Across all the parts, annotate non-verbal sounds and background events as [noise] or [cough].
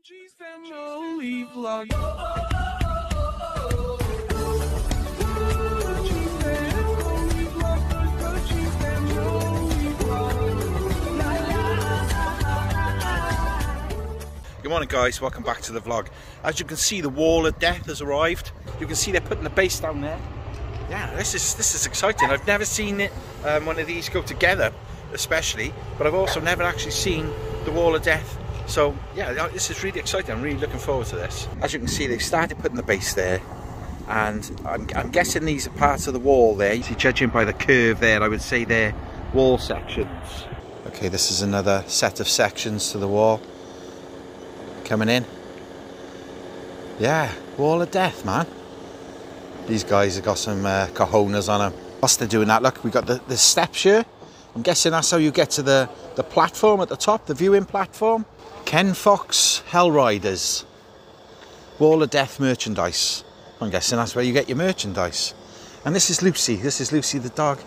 Good morning guys, welcome back to the vlog. As you can see the wall of death has arrived. You can see they're putting the base down there. Yeah, this is this is exciting. I've never seen it um, one of these go together especially, but I've also never actually seen the wall of death. So yeah, this is really exciting. I'm really looking forward to this. As you can see they've started putting the base there and I'm, I'm guessing these are parts of the wall there. You see, judging by the curve there, I would say they're wall sections. Okay, this is another set of sections to the wall coming in. Yeah, wall of death, man. These guys have got some uh, cojones on them. Whilst they're doing that, look, we got the, the steps here. I'm guessing that's how you get to the, the platform at the top, the viewing platform. Ken Fox Hell Riders. Wall of Death merchandise. I'm guessing that's where you get your merchandise. And this is Lucy. This is Lucy the dog.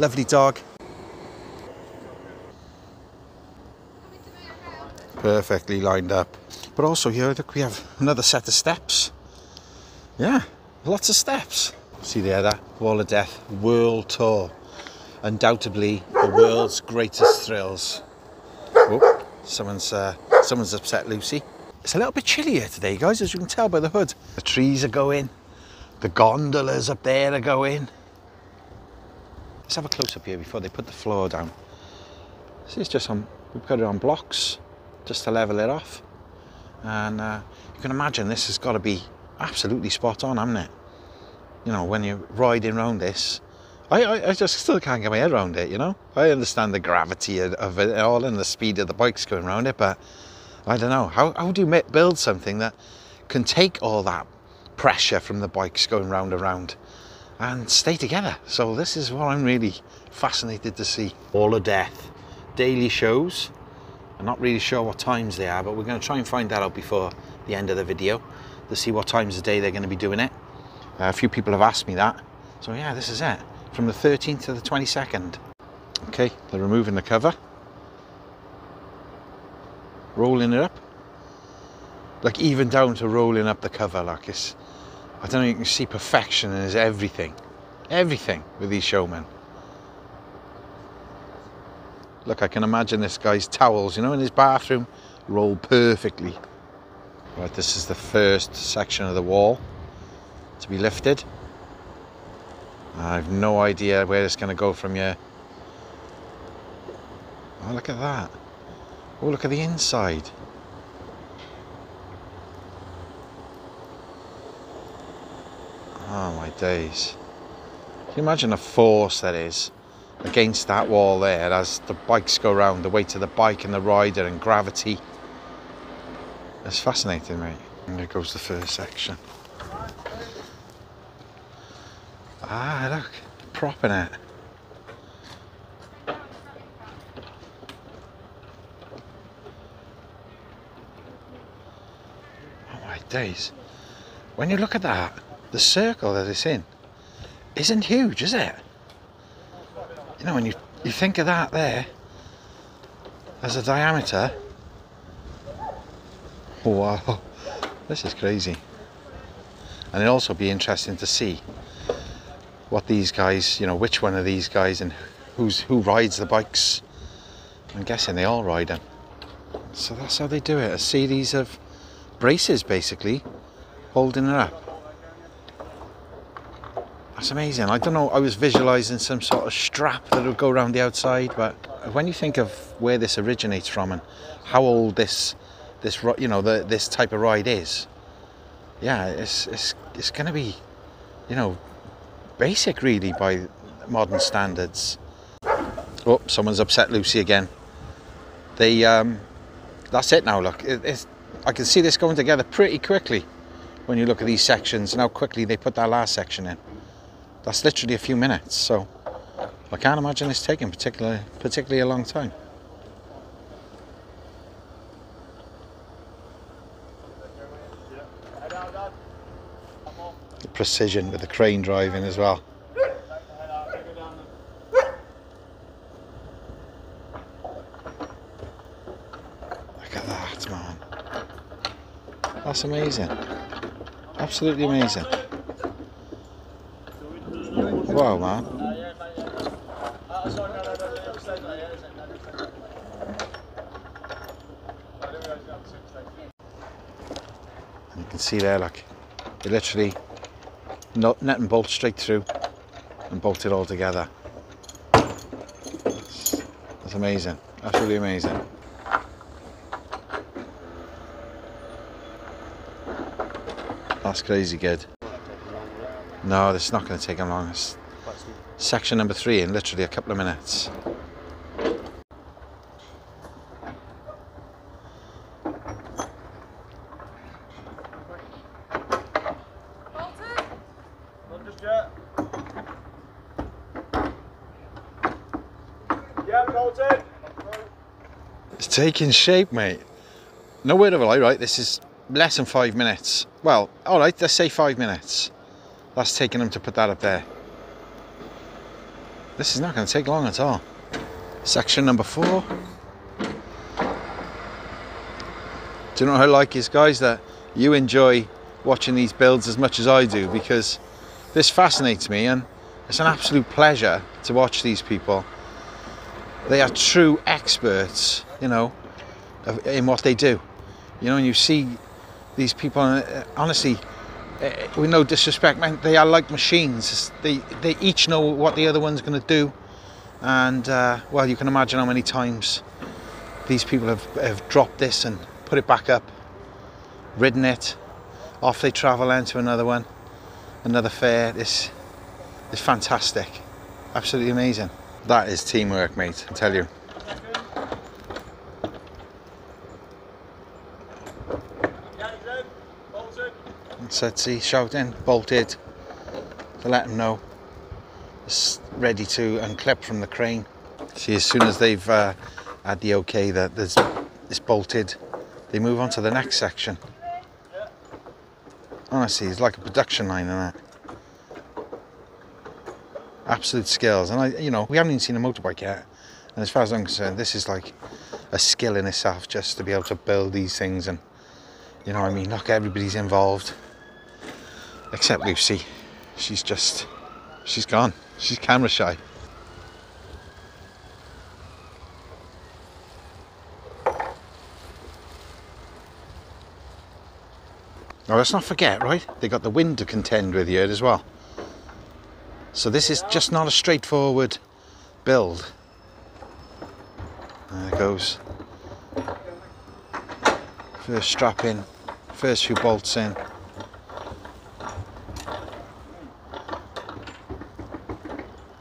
Lovely dog. Perfectly lined up. But also here, look, we have another set of steps. Yeah, lots of steps. See there, that Wall of Death World Tour. Undoubtedly the world's greatest thrills. Oh, someone's, uh, someone's upset Lucy. It's a little bit chilly here today, guys, as you can tell by the hood. The trees are going. The gondolas up there are going. Let's have a close up here before they put the floor down. See, it's just on, we've got it on blocks just to level it off. And uh, you can imagine this has got to be absolutely spot on, hasn't it? You know, when you're riding around this, I, I, I just still can't get my head around it, you know? I understand the gravity of it all and the speed of the bikes going around it, but I don't know. How, how do you build something that can take all that pressure from the bikes going round and round and stay together? So this is what I'm really fascinated to see. Wall of Death. Daily shows. I'm not really sure what times they are, but we're going to try and find that out before the end of the video to see what times of day they're going to be doing it. Uh, a few people have asked me that. So yeah, this is it. From the 13th to the 22nd. Okay, they're removing the cover. Rolling it up. Like even down to rolling up the cover like it's I don't know you can see perfection in everything. Everything with these showmen. Look, I can imagine this guy's towels, you know, in his bathroom, roll perfectly. Right, this is the first section of the wall to be lifted. I have no idea where it's going to go from here. Oh, look at that. Oh, look at the inside. Oh, my days. Can you imagine the force that is against that wall there as the bikes go round, the weight of the bike and the rider and gravity. It's fascinating, mate. And there goes the first section. Ah, look, propping it. Days. When you look at that, the circle that it's in isn't huge, is it? You know, when you, you think of that there as a diameter, wow, [laughs] this is crazy. And it'll also be interesting to see what these guys, you know, which one of these guys and who's who rides the bikes. I'm guessing they all ride them. So that's how they do it. A series of braces basically holding it up. That's amazing. I don't know, I was visualizing some sort of strap that would go around the outside, but when you think of where this originates from and how old this this you know the, this type of ride is, yeah, it's it's it's going to be, you know, basic really by modern standards. Oh, someone's upset Lucy again. They um, that's it now. Look, it, it's, I can see this going together pretty quickly when you look at these sections and how quickly they put that last section in. That's literally a few minutes, so I can't imagine it's taking particularly particularly a long time. The precision with the crane driving as well. Look at that, man. That's amazing. Absolutely amazing. Wow, man. You can see there, like, they literally nut, net and bolt straight through and bolt it all together. That's amazing. Absolutely amazing. That's crazy good. No, this is not going to take them long. It's section number three in literally a couple of minutes. It's taking shape, mate. No word of a lie, right? This is less than five minutes. Well, all right, let's say five minutes. That's taking them to put that up there. This is not going to take long at all. Section number four. Do you know what I like is, guys, that you enjoy watching these builds as much as I do because this fascinates me and it's an absolute pleasure to watch these people. They are true experts, you know, in what they do. You know, and you see these people, uh, honestly, uh, with no disrespect, man, they are like machines. They, they each know what the other one's going to do. And, uh, well, you can imagine how many times these people have, have dropped this and put it back up, ridden it, off they travel then to another one, another fair. This is fantastic. Absolutely amazing. That is teamwork, mate, I tell you. Setsy shouting, bolted to let them know it's ready to unclip from the crane. See, as soon as they've uh, had the okay that there's it's bolted, they move on to the next section. Honestly, it's like a production line in that. Absolute skills, and I, you know, we haven't even seen a motorbike yet. And as far as I'm concerned, this is like a skill in itself, just to be able to build these things and you know I mean? Look, everybody's involved. Except Lucy. She's just, she's gone. She's camera shy. Now let's not forget, right? They got the wind to contend with here as well. So this is just not a straightforward build. There it goes. First strap in, first few bolts in.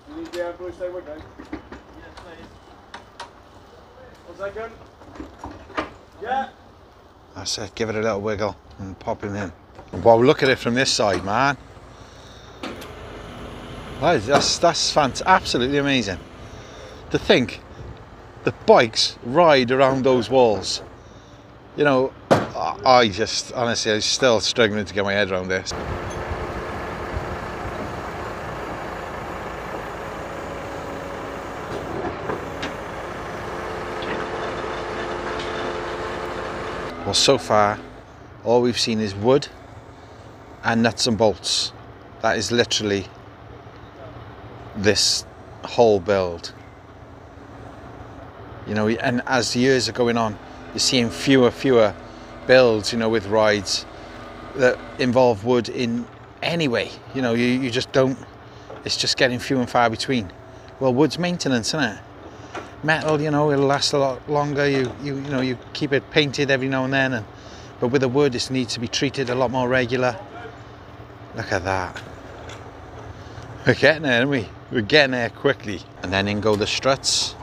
You need the ambulance stay with me. Yes, please. One second. Yeah. That's it, give it a little wiggle and pop him in. Wow, look at it from this side, man. That is, that's that's fant- absolutely amazing. To think the bikes ride around those walls. You know, I just honestly I'm still struggling to get my head around this. Well, so far, all we've seen is wood and nuts and bolts. That is literally this whole build. You know, and as the years are going on, you're seeing fewer, fewer builds, you know, with rides that involve wood in any way. You know, you, you just don't, it's just getting few and far between. Well, wood's maintenance, isn't it? Metal, you know, it'll last a lot longer. You, you, you know, you keep it painted every now and then, and but with the wood, it needs to be treated a lot more regular. Look at that. We're getting there, aren't we? We're getting there quickly. And then in go the struts,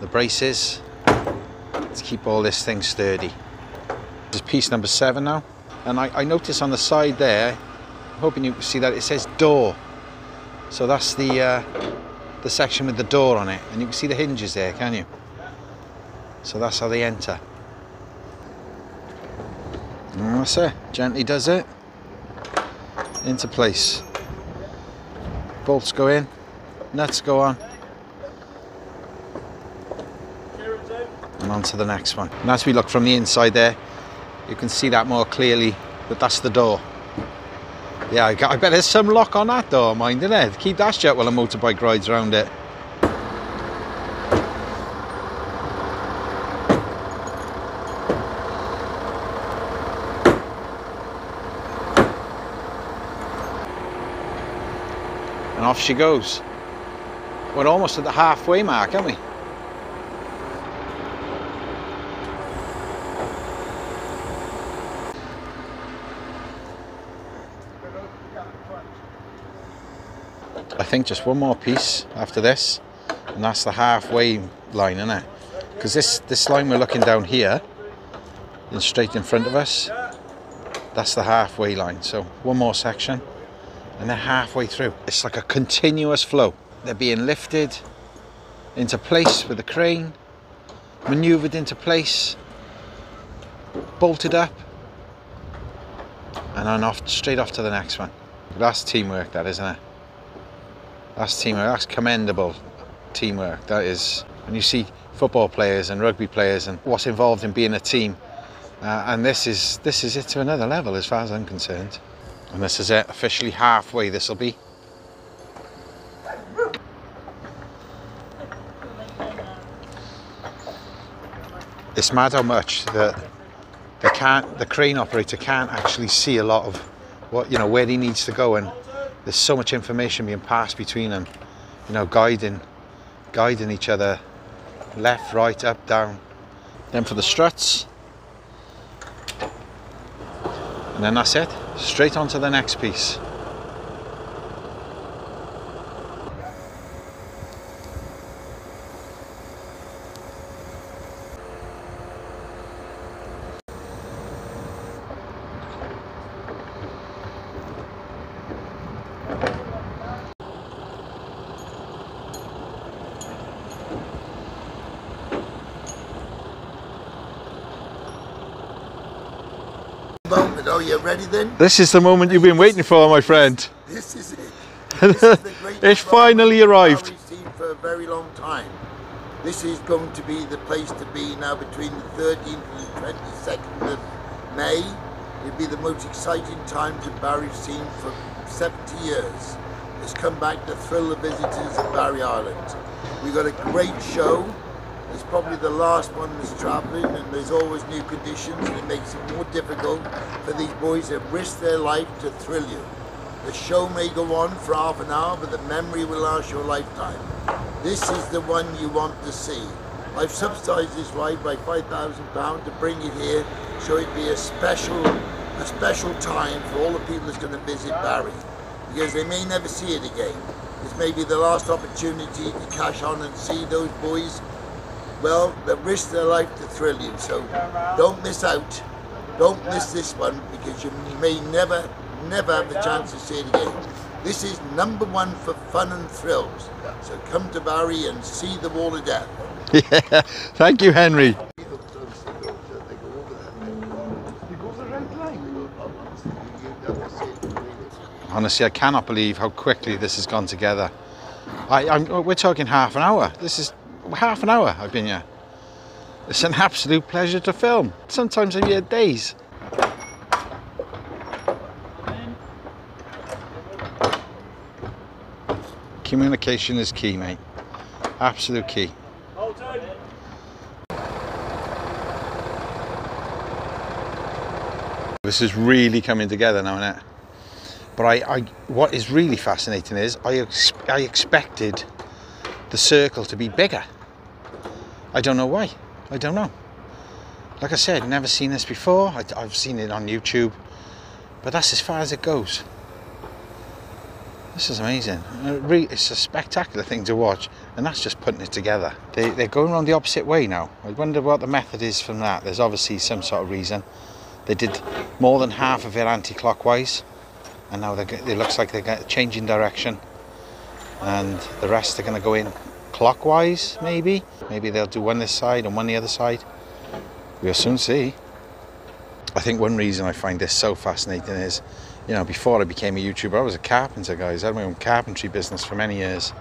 the braces, to keep all this thing sturdy. This is piece number seven now, and I, I notice on the side there, I'm hoping you can see that it says door. So that's the uh, the section with the door on it, and you can see the hinges there, can you? So that's how they enter. And that's it. Gently does it. Into place. Bolts go in, nuts go on, and on to the next one. And as we look from the inside there, you can see that more clearly that that's the door. Yeah, I, got, I bet there's some lock on that door, mind, isn't it? Keep that shut while a motorbike rides around it. And off she goes. We're almost at the halfway mark, aren't we? Think just one more piece after this, and that's the halfway line, isn't it? Because this this line we're looking down here, and straight in front of us, that's the halfway line. So one more section, and they're halfway through. It's like a continuous flow. They're being lifted into place with the crane, manoeuvred into place, bolted up, and then off straight off to the next one. That's teamwork, that isn't it? That's teamwork. That's commendable teamwork. That is when you see football players and rugby players and what's involved in being a team. Uh, and this is this is it to another level as far as I'm concerned. And this is it, officially halfway. This will be. It's mad how much that they can't. The crane operator can't actually see a lot of what you know where he needs to go and there's so much information being passed between them you know guiding guiding each other left right up down. Then for the struts. And then that's it. Straight on to the next piece moment. Are you ready then? this is the moment you've been waiting for my friend This is it. [laughs] This is the It's finally arrived. Seen for a very long time. This is going to be the place to be now between the 13th and the 22nd of May. It'll be the most exciting times in Barry's seen for 70 years. It's come back to thrill the visitors of Barry Island. We've got a great show. It's probably the last one that's travelling and there's always new conditions and it makes it more difficult for these boys that risk their life to thrill you. The show may go on for half an hour, but the memory will last your lifetime. This is the one you want to see. I've subsidised this ride by £5,000 to bring it here, so it'd be a special, a special time for all the people that's going to visit Barry, because they may never see it again. This may be the last opportunity to cash on and see those boys well, they risk their life to thrill you. So don't miss out. Don't miss this one because you may never, never have the chance to see it again. This is number one for fun and thrills. So come to Barry and see the Wall of Death. [laughs] yeah thank you henry honestly i cannot believe how quickly this has gone together I, we're talking half an hour this is half an hour i've been here. It's an absolute pleasure to film. Sometimes i've here days. Communication is key mate. Absolute key. This is really coming together now, isn't it? But I, I, what is really fascinating is I, ex- I expected the circle to be bigger. I don't know why. I don't know. Like I said, never seen this before. I, I've seen it on YouTube, but that's as far as it goes. This is amazing. Uh, It's a spectacular thing to watch, and that's just putting it together. They, they're going around the opposite way now. I wonder what the method is from that. There's obviously some sort of reason. They did more than half of it anti-clockwise, and now it looks like they're changing direction, and the rest are going to go in clockwise, maybe. Maybe they'll do one this side and one the other side. We'll soon see. I think one reason I find this so fascinating is, you know, before I became a YouTuber, I was a carpenter, guys. I had my own carpentry business for many years,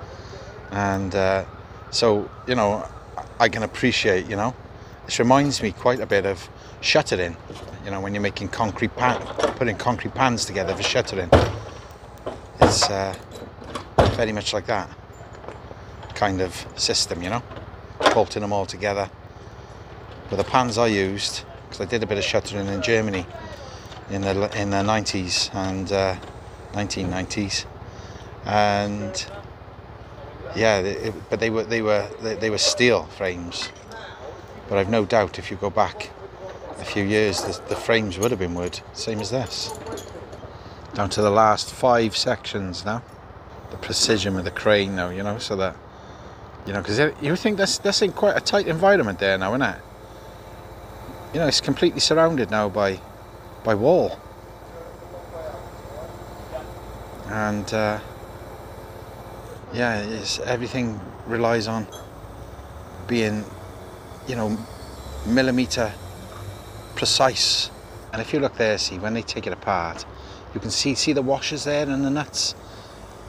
and uh, so you know, I- can appreciate, you know, this reminds me quite a bit of shuttering. You know, when you're making concrete pan, putting concrete pans together for shuttering. It's uh, very much like that kind of system, you know, bolting them all together. But the pans I used, because I did a bit of shuttering in Germany in the in the 90s and uh, 1990s, and yeah, it, but they were they were they, they were steel frames. But I've no doubt if you go back a few years, the, the frames would have been wood, same as this. Down to the last five sections now. The precision with the crane now, you know, so that you know, because you think that's that's in quite a tight environment there now, isn't it? You know, it's completely surrounded now by by wall, and uh, yeah, it's, everything relies on being, you know, millimeter precise. And if you look there, see when they take it apart, you can see see the washers there and the nuts.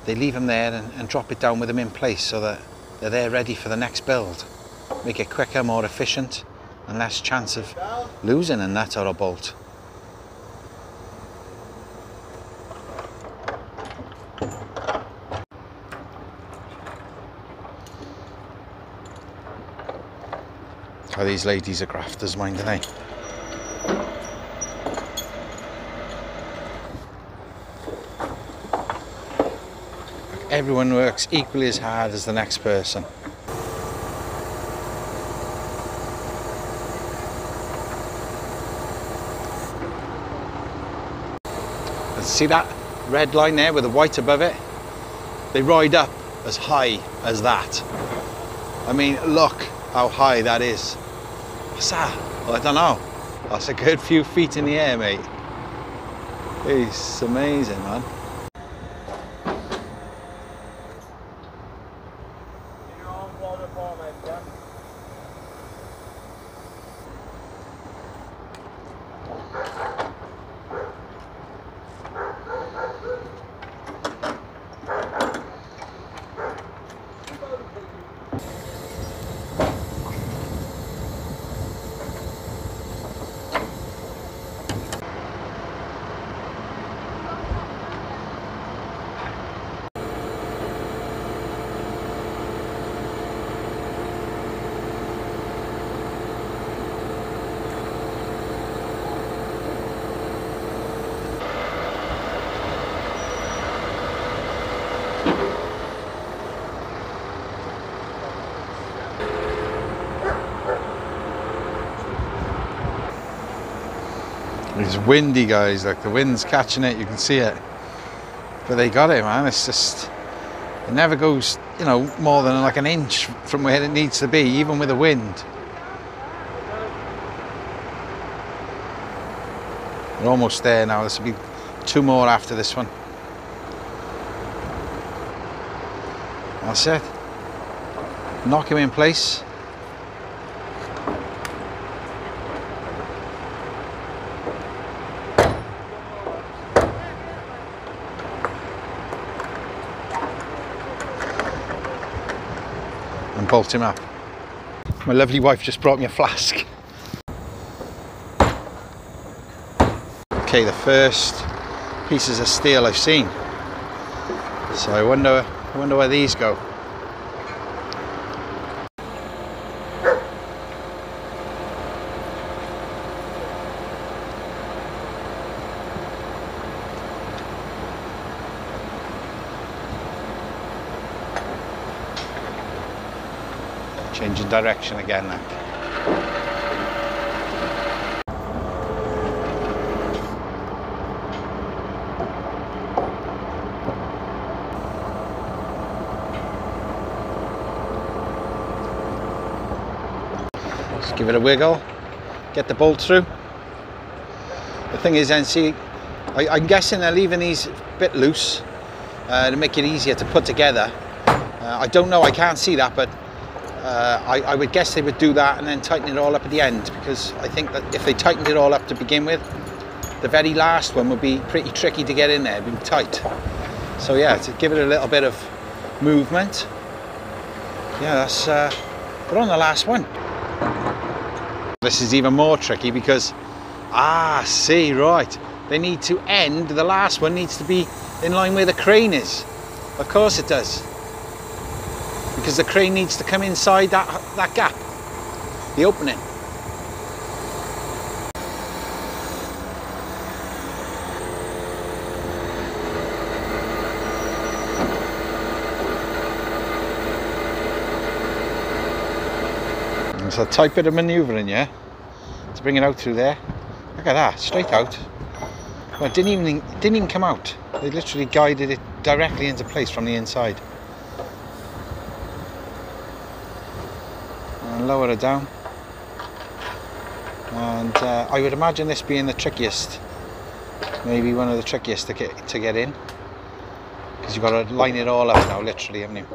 They leave them there and, and drop it down with them in place so that they're there ready for the next build. Make it quicker, more efficient, and less chance of losing a nut or a bolt. How these ladies are grafters, mind they? Everyone works equally as hard as the next person. See that red line there with the white above it? They ride up as high as that. I mean, look how high that is. What's that? Well, I don't know. That's a good few feet in the air, mate. It's amazing, man. It's windy, guys. Like the wind's catching it. You can see it. But they got it, man. It's just it never goes, you know, more than like an inch from where it needs to be, even with the wind. We're almost there now. This will be two more after this one. That's it. Knock him in place. Him up. My lovely wife just brought me a flask. Okay, the first pieces of steel I've seen. So I wonder, I wonder where these go. Changing direction again now. Give it a wiggle, get the bolt through. The thing is see, I, I'm guessing they're leaving these a bit loose uh, to make it easier to put together. Uh, I don't know, I can't see that, but uh, I, I would guess they would do that and then tighten it all up at the end because I think that if they tightened it all up to begin with, the very last one would be pretty tricky to get in there, be tight. So yeah, to give it a little bit of movement. Yeah, that's, uh, we're on the last one. This is even more tricky because Ah, see, right. They need to end, the last one needs to be in line where the crane is. Of course it does. Because the crane needs to come inside that, that gap, the opening. It's a tight bit of manoeuvring, yeah, to bring it out through there. Look at that, straight out. Well, it didn't even didn't even come out. They literally guided it directly into place from the inside. And lower it down. And uh, I would imagine this being the trickiest, maybe one of the trickiest to get to get in, because you've got to line it all up now, literally, haven't you?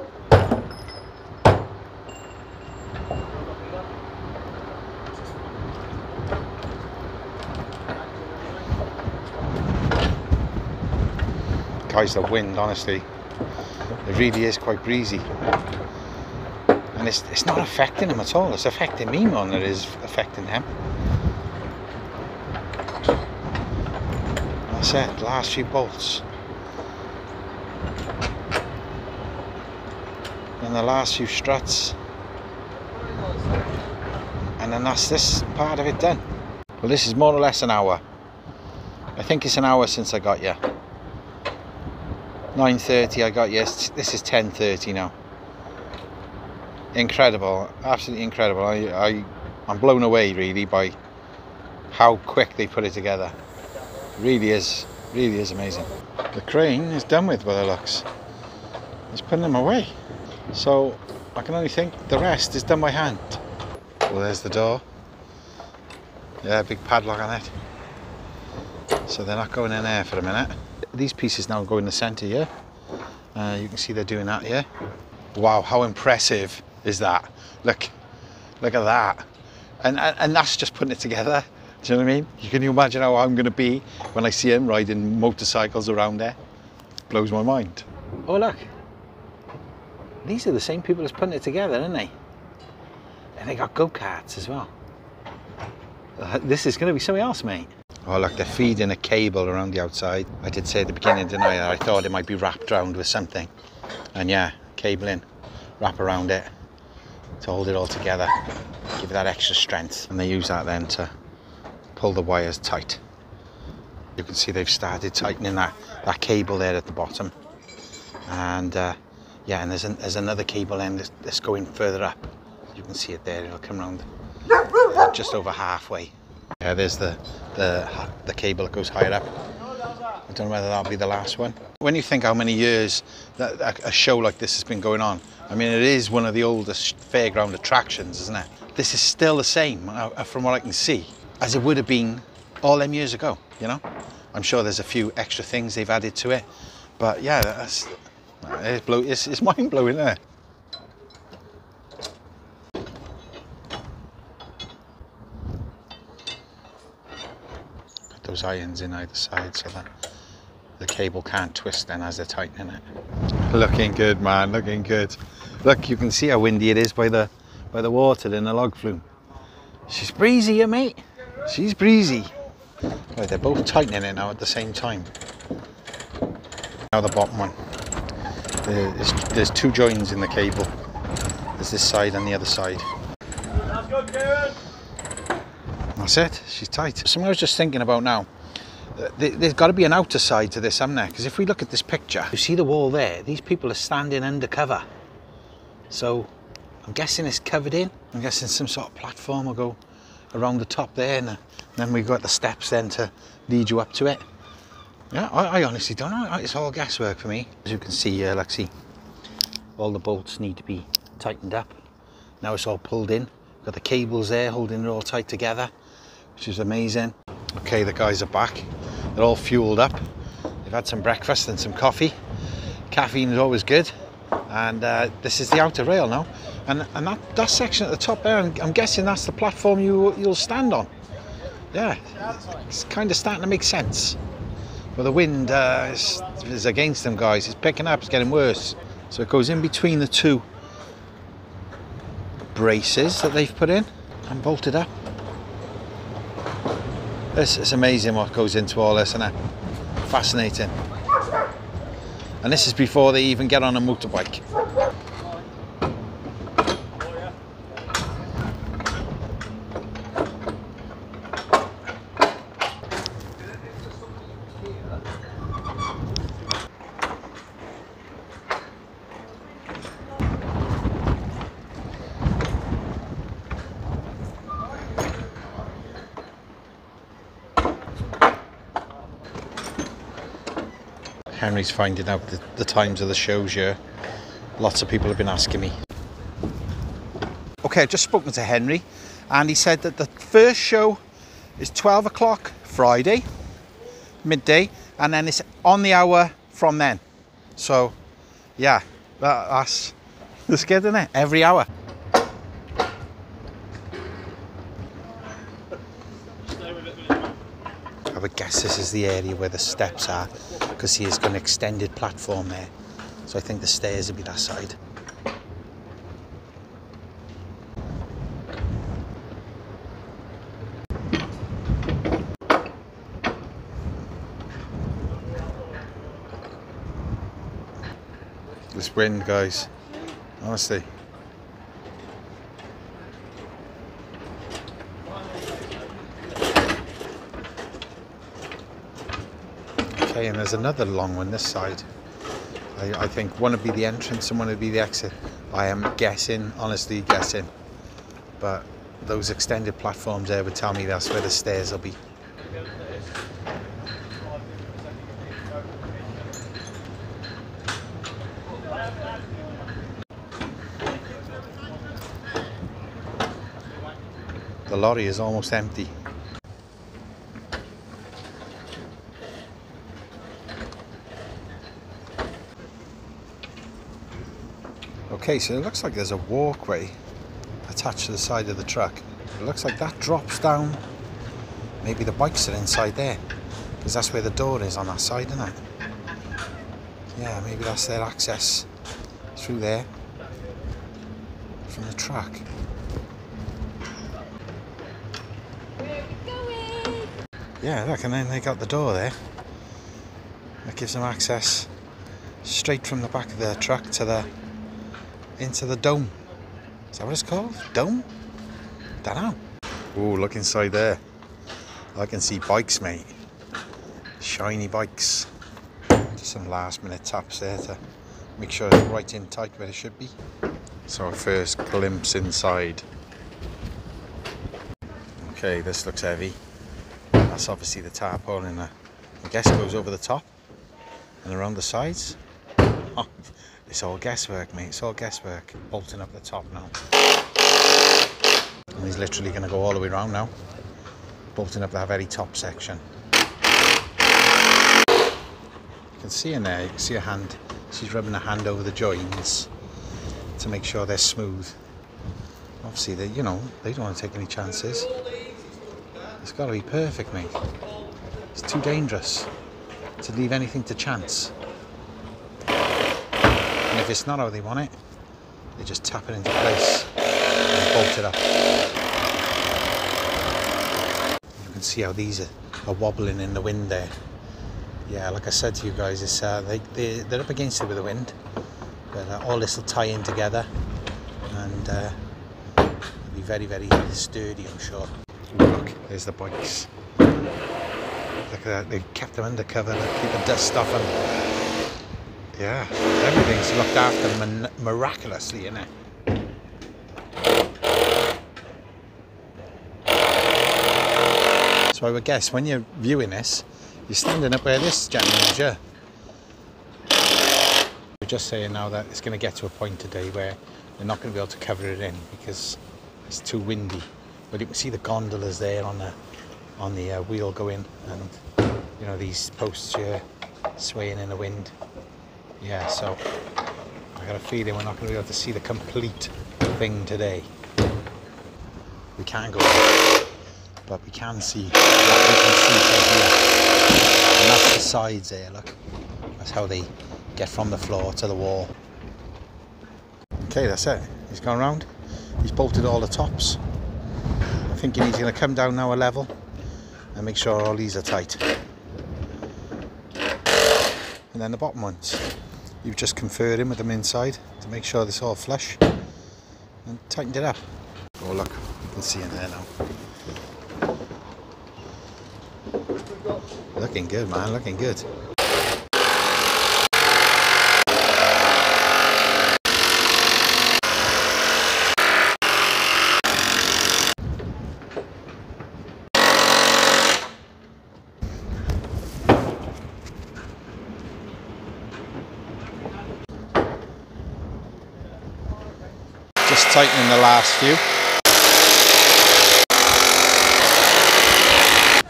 Guys, the wind, honestly, it really is quite breezy. And it's, it's not affecting them at all. It's affecting me more than it is affecting them. That's it, last few bolts. And the last few struts. And then that's this part of it done. Well, this is more or less an hour. I think it's an hour since I got here. 9.30 I got yes this is 10.30 now incredible absolutely incredible. I, I I'm blown away really by how quick they put it together. Really is really is amazing. The crane is done with by the looks. It's putting them away. So I can only think the rest is done by hand. Well there's the door. Yeah big padlock on it. So they're not going in there for a minute. These pieces now go in the center here. Uh, you can see they're doing that here. Wow, how impressive is that? Look, look at that. And, and, and that's just putting it together. Do you know what I mean? You can you imagine how I'm going to be when I see him riding motorcycles around there? Blows my mind. Oh look, these are the same people as putting it together, aren't they? And they got go-karts as well. Uh, this is going to be something else, mate. Oh look, they're feeding a cable around the outside. I did say at the beginning, didn't I? I thought it might be wrapped around with something. And yeah, cabling, wrap around it to hold it all together, give it that extra strength. And they use that then to pull the wires tight. You can see they've started tightening that, that cable there at the bottom. And uh, yeah, and there's, an, there's another cable end that's, that's going further up. You can see it there, it'll come around just over halfway. Yeah, there's the, the, the cable that goes higher up. I don't know whether that'll be the last one. When you think how many years that a show like this has been going on, I mean, it is one of the oldest fairground attractions, isn't it? This is still the same, uh, from what I can see, as it would have been all them years ago, you know? I'm sure there's a few extra things they've added to it, but yeah, that's, it's, blow, it's, it's [laughs] mind blowing there. Put those irons in either side so that the cable can't twist then as they're tightening it. Looking good, man, looking good. Look, you can see how windy it is by the by the water in the log flume. She's breezy, yeah, mate. She's breezy. Right, they're both tightening it now at the same time. Now the bottom one. There's, there's two joins in the cable. There's this side and the other side. That's good, Kieran. That's it. She's tight. Something I was just thinking about now. uh, there- There's got to be an outer side to this, hasn't there? Because if we look at this picture, you see the wall there. These people are standing undercover. So I'm guessing it's covered in. I'm guessing some sort of platform will go around the top there, and, uh, then we've got the steps then to lead you up to it. Yeah, I, I honestly don't know. It's all guesswork for me. As you can see here, Lexi, all the bolts need to be tightened up. Now it's all pulled in. Got the cables there holding it all tight together, which is amazing. Okay, the guys are back. They're all fueled up. They've had some breakfast and some coffee. Caffeine is always good. And uh, this is the outer rail now. And, and that, that section at the top there, I'm, I'm guessing that's the platform you, you'll stand on. Yeah, it's kind of starting to make sense. But the wind uh, is, is against them, guys. It's picking up, it's getting worse. So it goes in between the two braces that they've put in and bolted up. It's, it's amazing what goes into all this, it? Fascinating. And this is before they even get on a motorbike. Henry's finding out the, the times of the shows here. Lots of people have been asking me. Okay, I've just spoken to Henry and he said that the first show is 12 o'clock Friday, midday, and then it's on the hour from then. So, yeah, that, that's, that's good, isn't it? Every hour. I would guess this is the area where the steps are because he has got an extended platform there. So I think the stairs will be that side. This wind, guys. Honestly. Okay, and there's another long one this side. I, I think one would be the entrance and one would be the exit. I am guessing, honestly guessing. But those extended platforms there would tell me that's where the stairs will be. The lorry is almost empty. Okay, so it looks like there's a walkway attached to the side of the truck. It looks like that drops down. Maybe the bikes are inside there, because that's where the door is on that side, isn't it? Yeah, maybe that's their access through there from the truck. Yeah, look, and then they got the door there. That gives them access straight from the back of the truck to the into the dome. Is that what it's called? Dome? Don't know. Oh, look inside there. I can see bikes, mate. Shiny bikes. Just some last minute taps there to make sure it's right in tight where it should be. So our first glimpse inside. Okay, this looks heavy. That's obviously the tarpaulin I guess goes over the top and around the sides. It's all guesswork, mate. It's all guesswork. Bolting up the top now. And he's literally going to go all the way around now. Bolting up that very top section. You can see in there, you can see a hand. She's rubbing a hand over the joints to make sure they're smooth. Obviously, they, you know, they don't want to take any chances. It's got to be perfect, mate. It's too dangerous to leave anything to chance. If it's not how they want it, they just tap it into place and bolt it up. You can see how these are, are wobbling in the wind there. Yeah, like I said to you guys, it's, uh, they, they, they're up against it with the wind, but uh, all this will tie in together and uh, be very, very sturdy, I'm sure. Look, there's the bikes. Look at that, they've kept them under cover to keep the dust off them. Yeah, everything's looked after miraculously, isn't it? So I would guess when you're viewing this, you're standing up where this gentleman is? We're just saying now that it's going to get to a point today where they're not going to be able to cover it in because it's too windy. But you can see the gondolas there on the on the uh, wheel going, and you know these posts here swaying in the wind. Yeah, so I got a feeling we're not going to be able to see the complete thing today. We can go, but we can see what we can see from here. And that's the sides there, look. That's how they get from the floor to the wall. Okay, that's it. He's gone round. He's bolted all the tops. I'm thinking he's going to come down now a level and make sure all these are tight. And then the bottom ones. You've just conferred in with them inside to make sure this all flush and tightened it up. Oh look, you can see in there now. Looking good man, looking good. Just tightening the last few.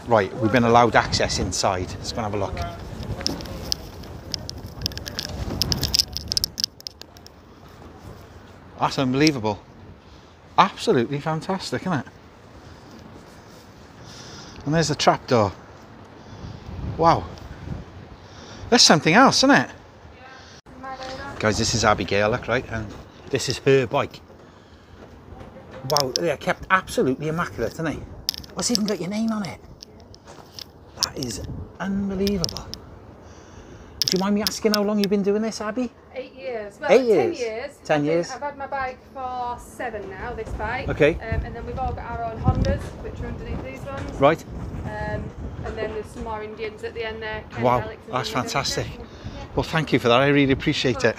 Right, we've been allowed access inside. Let's go and have a look. That's unbelievable. Absolutely fantastic, isn't it? And there's the trapdoor. Wow. There's something else, isn't it? Guys, this is Abigail, right? And this is her bike. Wow, they're kept absolutely immaculate, aren't they? Oh, it's even got your name on it. That is unbelievable. Do you mind me asking how long you've been doing this, Abby? Eight years. Well, Eight ten years? years. Ten I've been- years. I've had my bike for seven now. This bike. Okay. Um, and then we've all got our own Hondas, which are underneath these ones. Right. Um, and then there's some more Indians at the end there. Ken Wow, Alex that's fantastic. Well, thank you for that. I really appreciate it.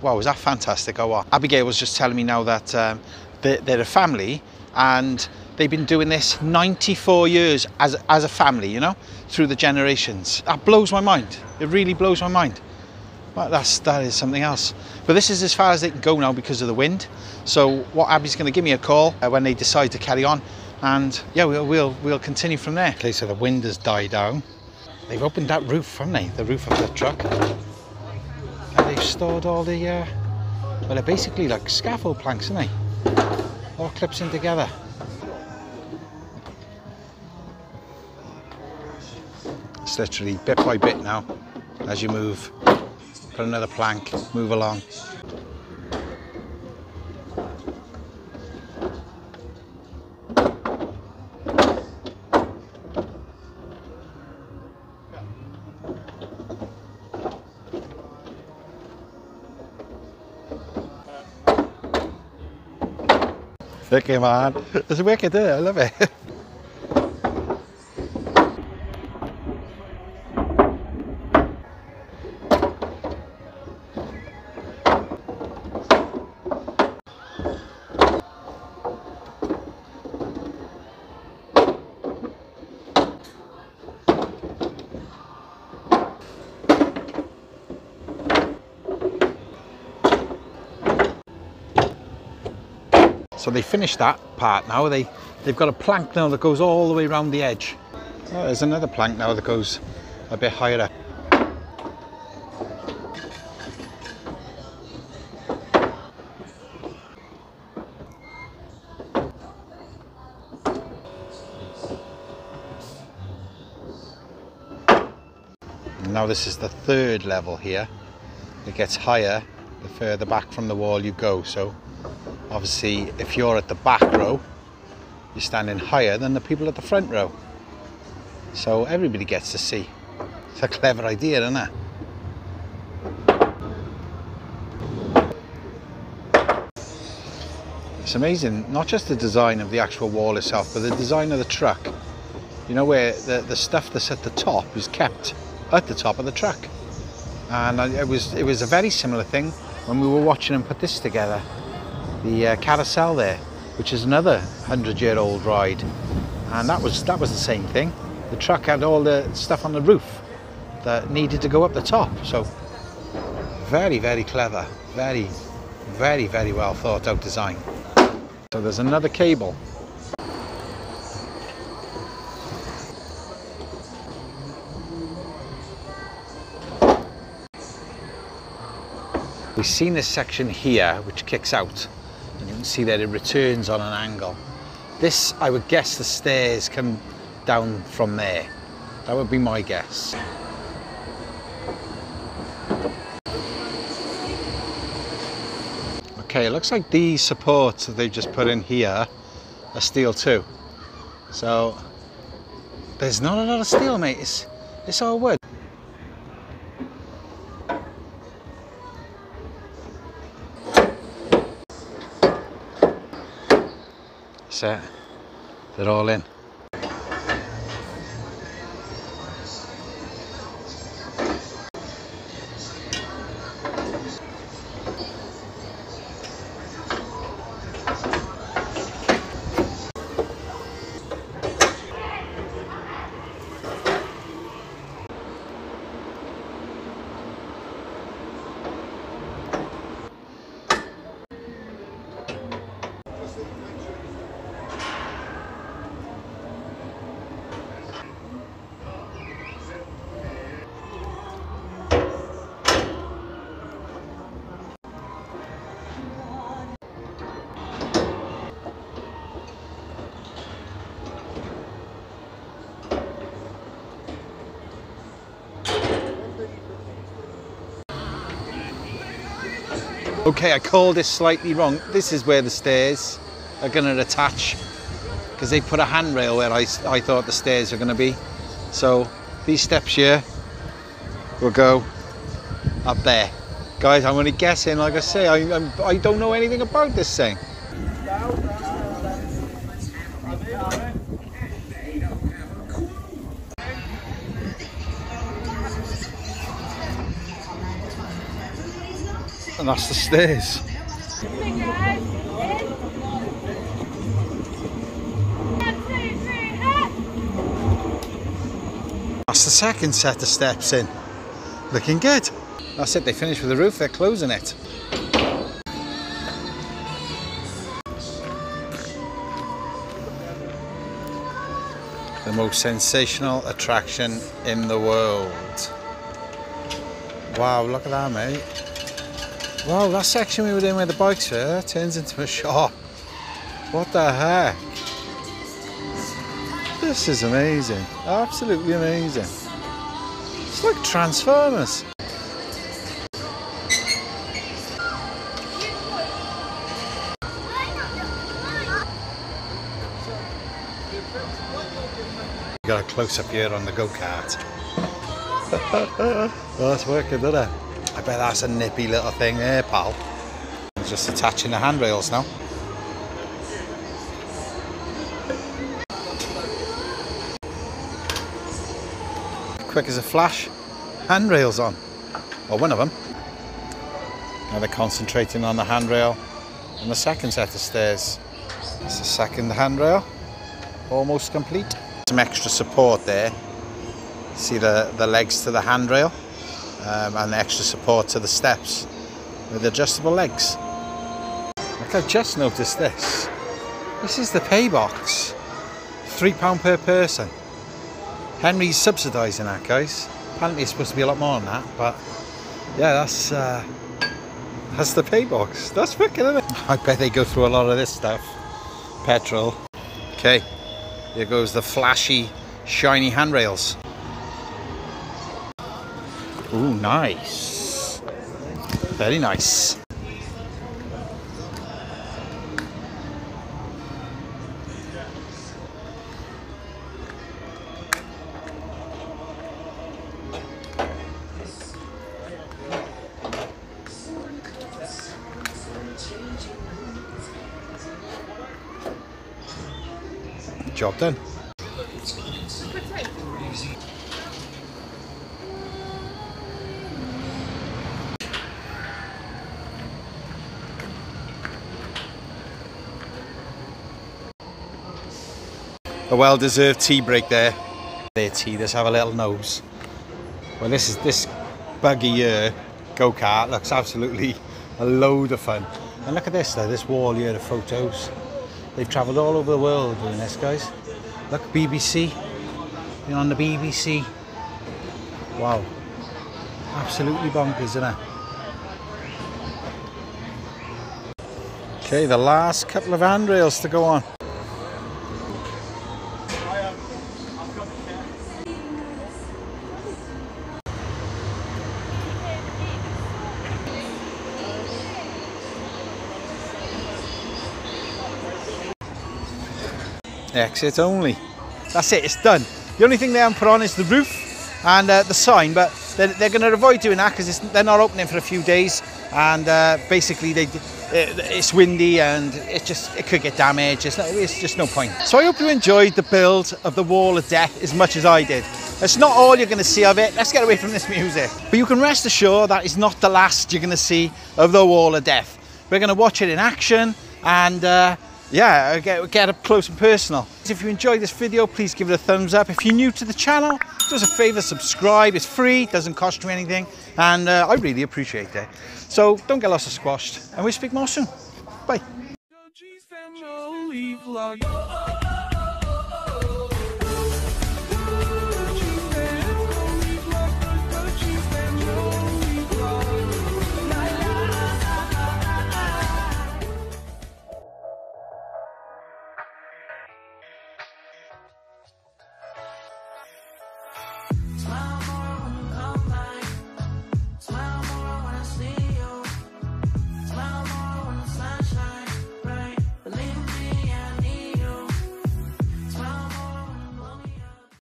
Wow, was that fantastic or what? Abigail was just telling me now that um, they're, a family and they've been doing this 94 years as, as a family, you know, through the generations. That blows my mind. It really blows my mind. But that's, that is something else. But this is as far as they can go now because of the wind. So what Abby's going to give me a call uh, when they decide to carry on. And yeah, we'll, we'll, we'll continue from there. Okay, so the wind has died down. They've opened that roof, haven't they? The roof of the truck. And they've stored all the, uh, well, they're basically like scaffold planks, aren't they? All clips in together. It's literally bit by bit now as you move. Put another plank, move along. Okay, man. It's wicked, it? I love it. [laughs] they finished that part now. They they've got a plank now that goes all the way around the edge. Oh, there's another plank now that goes a bit higher up. Now this is the third level here. It gets higher the further back from the wall you go. So obviously if you're at the back row you're standing higher than the people at the front row. So everybody gets to see. It's a clever idea isn't it? It's amazing not just the design of the actual wall itself but the design of the truck. You know where the, the stuff that's at the top is kept at the top of the truck. And uh, it was it was a very similar thing when we were watching them put this together the uh, carousel there, which is another hundred-year-old ride, and that was that was the same thing. The truck had all the stuff on the roof that needed to go up the top. So very, very clever, very, very, very well thought out design. So there's another cable. We've seen this section here, which kicks out, see that it returns on an angle. This, I would guess the stairs come down from there. That would be my guess. Okay, it looks like these supports that they've just put in here are steel too. So There's not a lot of steel, mate. It's, it's all wood. Set. They're all in. Okay, I called this slightly wrong. This is where the stairs are going to attach because they put a handrail where I, I thought the stairs are going to be. So these steps here will go up there. Guys, I'm only guessing. Like I say, I, I'm, I don't know anything about this thing. And that's the stairs. That's the second set of steps in. Looking good. That's it, they finished with the roof, they're closing it. The most sensational attraction in the world. Wow, look at that, mate. Wow, that section we were in where the bikes were, that turns into a shop. What the heck? This is amazing. Absolutely amazing. It's like Transformers. Got a close up here on the go-kart. oh, [laughs] that's working, doesn't it? I bet that's a nippy little thing there, pal. It's just attaching the handrails now. Quick as a flash, handrails on. Or one of them. Now they're concentrating on the handrail and the second set of stairs. It's the second handrail, almost complete. Some extra support there. See the, the legs to the handrail um, and extra support to the steps with adjustable legs. Like I just noticed this. This is the pay box. £3 per person. Henry's subsidising that, guys. Apparently it's supposed to be a lot more than that, but yeah, that's uh, that's the pay box. That's isn't it? I bet they go through a lot of this stuff. Petrol. Okay, here goes the flashy, shiny handrails. Ooh, nice. Very nice. Job done. A well-deserved tea break there. Their tea, let's have a little nose. Well, this is this buggy here, go-kart, looks absolutely a load of fun. And look at this though, this wall here of photos. They've travelled all over the world doing this, guys. Look, BBC. Been on the BBC. Wow. Absolutely bonkers, isn't it? Okay, the last couple of handrails to go on. Exit only. That's it, it's done. The only thing they haven't put on is the roof and uh, the sign, but they're, they're going to avoid doing that because they're not opening for a few days, and uh, basically they. It, it's windy and it just it could get damaged. It's, it's just no point. So I hope you enjoyed the build of the Wall of Death as much as I did. It's not all you're going to see of it. Let's get away from this music. But you can rest assured that is not the last you're going to see of the Wall of Death. We're going to watch it in action and uh, yeah, get, get up close and personal. If you enjoyed this video, please give it a thumbs up. If you're new to the channel, do us a favor, subscribe. It's free, doesn't cost you anything, and uh, I really appreciate it. So don't get lost or squashed, and we'll speak more soon. Bye.